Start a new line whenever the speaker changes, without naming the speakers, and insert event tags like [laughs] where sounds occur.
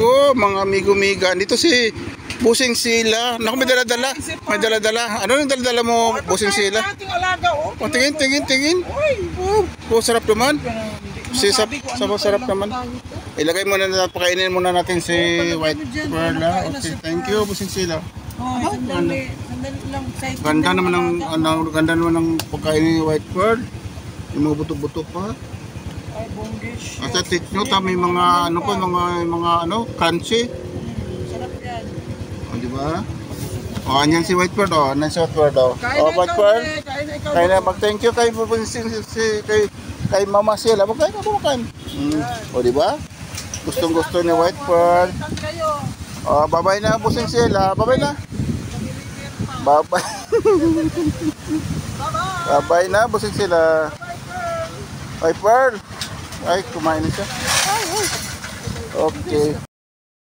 ko, mga amigo-miga. Dito si Busing Sila. Naku, may dala-dala. May dala-dala. Ano yung dala-dala mo, Busing Sila?
Ating alaga, oh.
Oh, tingin, tingin, tingin. Oh, oh sarap naman. Si
ko,
sap,
ano
sarap naman. Ilagay muna na, pakainin muna natin si White
ano,
ah. Okay, thank you, Busing Sila.
Oh. Excited
Ganda
na
naman ng, ano, ganda naman ng pagkain ni White Pearl. Yung mga buto-buto pa. At sa nyo, may mga, ano po, mga, mga, ano, crunchy.
Sarap yan.
O, di ba? O, anyan si White Pearl, o. Anyan si White Pearl, o. O,
na ikaw, na.
Kaya na, mag-thank you kay si, si, kay, kay Mama Sila. Magkain ka, kumakain. Mm. O, di ba? Gustong gusto ni White Pearl.
Saan kayo?
O, babay na, busing sila. Babay na. Babay. [laughs] babay na, busing sila. White Pearl. Ay, kumain na siya. Okay.